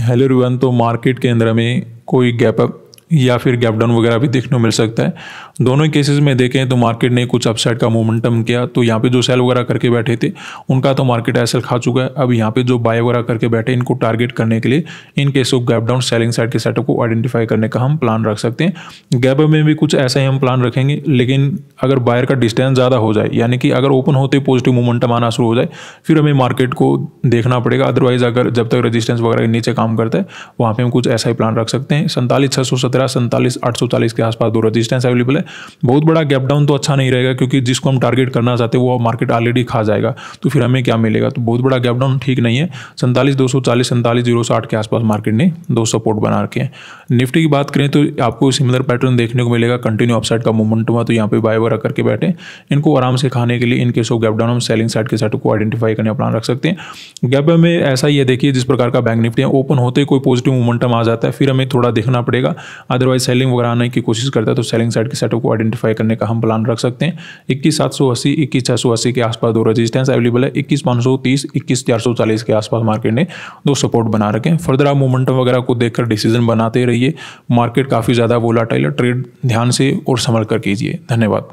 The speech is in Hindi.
हेलो रिवन तो मार्केट के अंदर में कोई गैप अप या फिर गैप डाउन वगैरह भी देखने को मिल सकता है। दोनों ही केसेस में देखें तो मार्केट ने कुछ अपसाइड का मोमेंटम किया। तो यहाँ पे जो सेल वगैरह करके बैठे थे, उनका तो मार्केट एसल खा चुका है। अब यहाँ पे जो बाय वगैरह करके बैठे, इनको टारगेट करने के लिए, in case of gap down selling side के सेटअप को आइडेंटिफाई करने का हम प्लान रख सकते हैं। गैप में भी कुछ ऐसा ही हम प्लान रखेंगे, लेकिन अगर बायर का डिस्टेंस ज़्यादा हो जाए, यानी कि अगर ओपन होते पॉजिटिव मोमेंटम आना शुरू हो जाए, फिर हमें मार्केट को देखना पड़ेगा। अदरवाइज़ अगर जब तक रजिस्टेंस वगैरह नीचे काम करता है, वहाँ पर हम कुछ ऐसा ही प्लान रख सकते हैं। सैंतालीस छः सौ सत्रह सैंतालीस, आठ 140 के आसपास दो रजिस्टेंस अवेलेबल है। बहुत बड़ा गैप डाउन तो अच्छा नहीं रहेगा क्योंकि जिसको हम टारगेट करना चाहते हैं, वो मार्केट ऑलरेडी खा जाएगा। तो फिर हमें क्या मिलेगा? तो बहुत बड़ा गैप डाउन ठीक नहीं है। सैंतालीस, दो सौ चालीस, सैंतालीस, ज़ीरो साठ के आसपास मार्केट ने दो सपोर्ट बना रखे हैं। निफ्टी की बात करें तो आपको सिमिलर पैटर्न देखने को मिलेगा। कंटिन्यू अपसाइड का मूवमेंट हुआ तो यहाँ पे बाय वगैरह करके बैठे। इनको आराम से खाने के लिए, इनके सो गैप डाउन हम सेलिंग साइड के साइड को आइडेंटिफाई करने का प्लान रख सकते हैं। गैप में ऐसा ही है, देखिए जिस प्रकार का बैंक निफ्टी है ओपन होते कोई पॉजिटिव मोमेंटम आ जाता है, फिर हमें थोड़ा देखना पड़ेगा। अदरवाइज़ सेलिंग वगैरह आने की कोशिश करता है तो सेलिंग साइड के सेटअप को आइडेंटिफाई करने का हम प्लान रख सकते हैं। इक्कीस सात सौ अस्सी, इक्कीस छः सौ अस्सी के आसपास दो रजिस्टेंस अवेलेबल है। इक्कीस पाँच सौ तीस, इक्कीस चार सौ चालीस के आसपास मार्केट ने दो सपोर्ट बना रखें फर्दर आप मोमेंटम वगैरह को देखकर डिसीज़न बनाते रहिए। मार्केट काफ़ी ज़्यादा वोलाटाइल है। ट्रेड ध्यान से और संभल कर कीजिए। धन्यवाद।